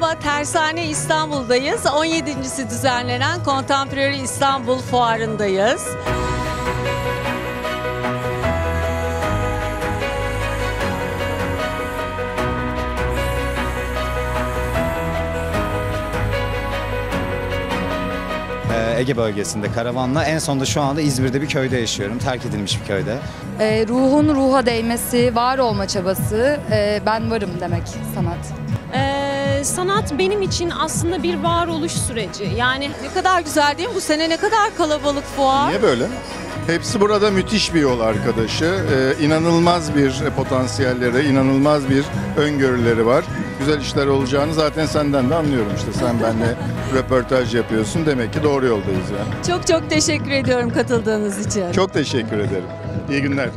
Merhaba, Tersane İstanbul'dayız. 17.si düzenlenen Contemporary İstanbul Fuarı'ndayız. Ee, Ege bölgesinde karavanla. En sonunda şu anda İzmir'de bir köyde yaşıyorum. Terk edilmiş bir köyde. Ee, ruhun ruha değmesi, var olma çabası, e, ben varım demek sanat. Ee, sanat benim için aslında bir varoluş süreci. Yani Ne kadar güzel değil mi? Bu sene ne kadar kalabalık fuar. Niye böyle? Hepsi burada müthiş bir yol arkadaşı. Ee, inanılmaz bir potansiyelleri, inanılmaz bir öngörüleri var. Güzel işler olacağını zaten senden de anlıyorum işte. Sen benimle röportaj yapıyorsun. Demek ki doğru yoldayız yani. Çok çok teşekkür ediyorum katıldığınız için. Çok teşekkür ederim. İyi günler.